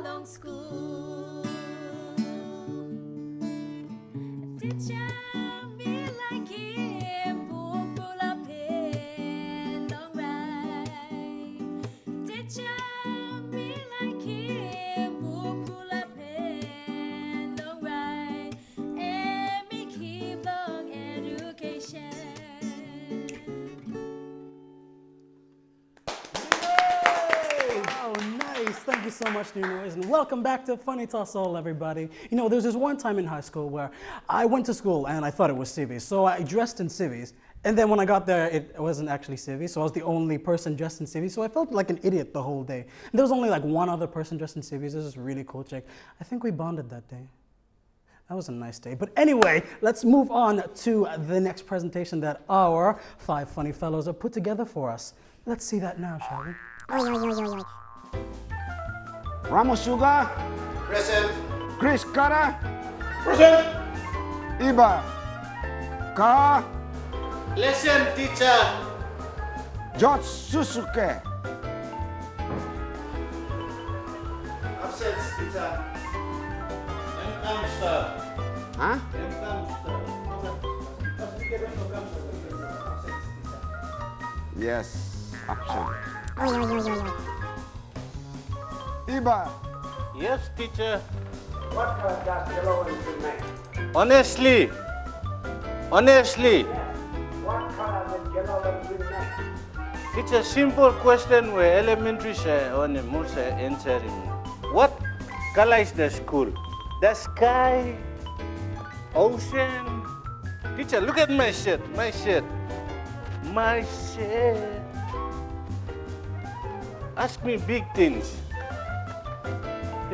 long school. Did you? So much, New Noise, and welcome back to Funny Tasol, everybody. You know, there was this one time in high school where I went to school and I thought it was civvies, so I dressed in civvies. And then when I got there, it wasn't actually civvies, so I was the only person dressed in civvies, so I felt like an idiot the whole day. And there was only like one other person dressed in civvies. This is really cool chick. I think we bonded that day. That was a nice day. But anyway, let's move on to the next presentation that our five funny fellows have put together for us. Let's see that now, shall we? Ramos Suga, Present. Chris Kara, Present. Iba, Ka, Lesson, teacher. George Susuke, Absent, teacher. Hamster. huh? Yes, absent. Iba, Yes, teacher. what does yellow and green make? Honestly. Honestly. What color does yellow and green make? It's a simple question where elementary say on a most answering. What color is the school? The sky, ocean. Teacher, look at my shirt, my shirt, my shirt. Ask me big things.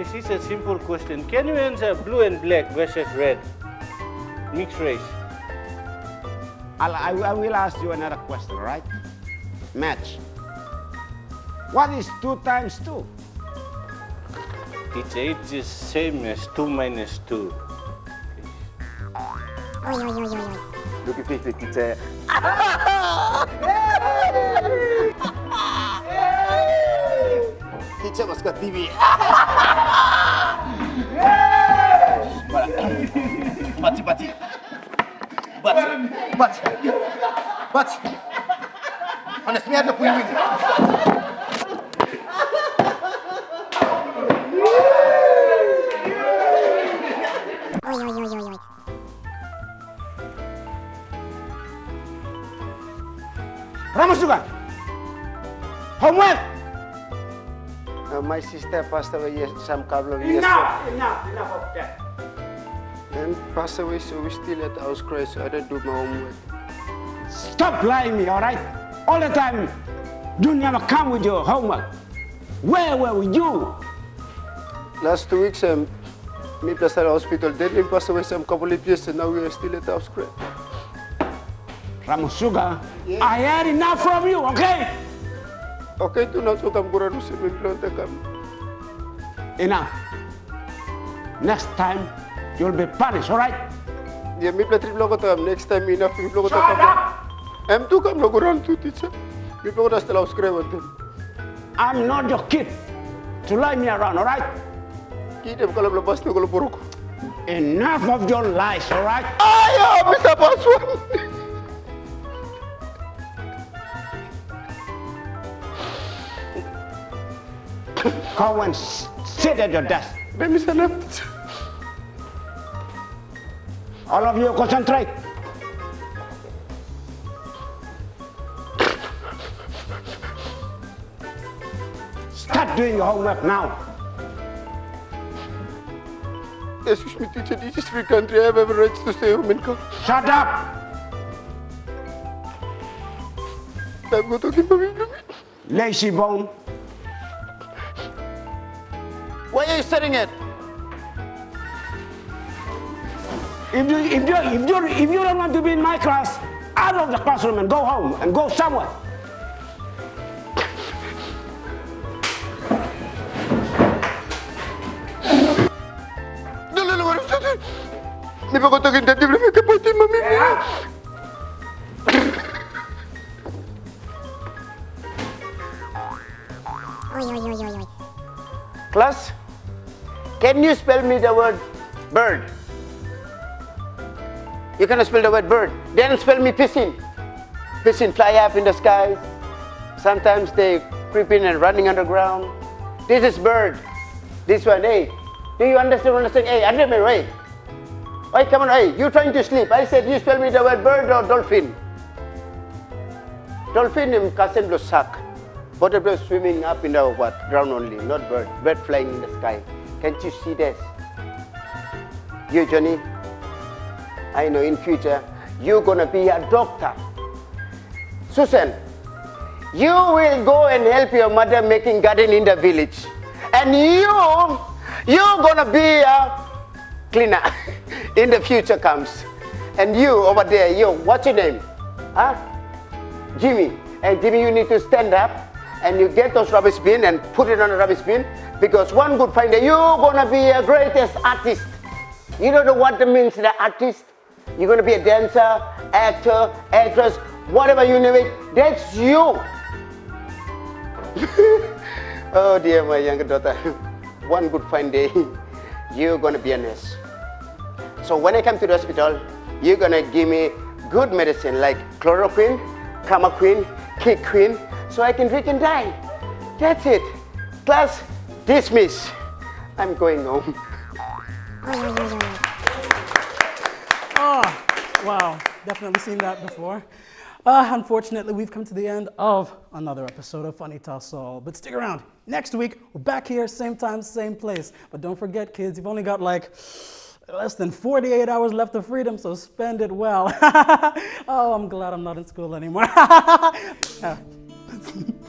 This is a simple question. Can you answer blue and black versus red? Mixed race. I'll, I, I will ask you another question, right? Match. What is two times two? Teacher, it's the same as 2 minus 2. Oi, oi, oi, oi, oi. Look at me, teacher. Indonesia बस गद्दी भी है बच बच बच बच बच Honestly, I Ramos juga. Homework. My sister passed away yes, some couple of years ago. Enough, enough, enough of that. And passed away, so we still at the house cry, so I don't do my homework. Stop lying me, all right? All the time, you never come with your homework. Where were you? Last two weeks, um, me plus at the hospital. Then he passed away some couple of years, and now we are still at the house cry. Ramos Suga, I had enough from you, okay? Okay, tu nak so kam kurang usia me belum tekam. Enough. Next time, you'll be punished, all right? Ya, me plus trip logo tekam. Next time enough, me belum Shut tekam. up! Em tu kam logo kurang tu teacher. Me belum dah setelah house cry. I'm not your kid to lie me around, all right? Kita kalau lepas tu kalau buruk. Enough of your lies, all right? Ayah, bisa password. Go and sit at your desk. Baby sana teacher. All of you concentrate. Start doing your homework now. Excuse me, teacher. This is free country. I have every right to stay home and come. Shut up! I'm going to give my Lazy bone. Why are you studying it? If you, if, you, if, you, if you don't want to be in my class, out of the classroom and go home and go somewhere. Di ba ko tagin dati belum kapatid mami oi. Class, can you spell me the word bird? You cannot spell the word bird. Then spell me piscine. Piscine fly up in the sky. Sometimes they creeping and running underground. This is bird. This one, hey. Do you understand what I'm saying? Hey, under me, hey. Hey, come on, hey. You trying to sleep. I said you spell me the word bird or dolphin. Dolphin im kasen lo sak. Butterfly swimming up in the what ground only, not bird. Bird flying in the sky. Can't you see this? You, Johnny, I know in future you're gonna be a doctor. Susan, you will go and help your mother making garden in the village. And you, you're gonna be a cleaner in the future comes. And you over there, you, what's your name? Huh? Jimmy. And Jimmy, you need to stand up and you get those rubbish bin and put it on a rubbish bin because one good find you're gonna be a greatest artist. You don't know what that means, the artist? You're gonna be a dancer, actor, actress, whatever you name it, that's you. oh dear, my younger daughter. One good fine day, you're gonna be a nurse. So when I come to the hospital, you're gonna give me good medicine like chloroquine, camaquine, quine, so I can drink and die. That's it. Class dismiss. I'm going home. Oh, wow. Definitely seen that before. Uh, unfortunately, we've come to the end of another episode of Funny Tasol. But stick around. Next week, we're back here, same time, same place. But don't forget, kids, you've only got like less than 48 hours left of freedom, so spend it well. oh, I'm glad I'm not in school anymore.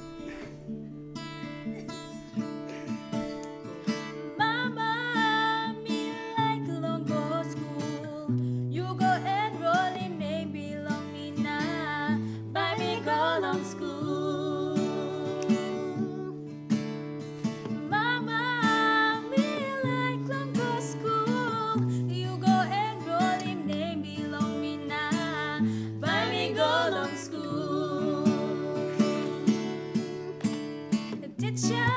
picture